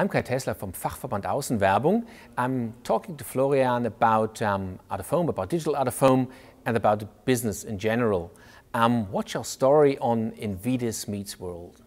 I'm Kai Thäsler from Fachverband Außenwerbung. I'm talking to Florian about um, out of home, about digital out of home, and about business in general. Um, what's your story on Invidis Meets World?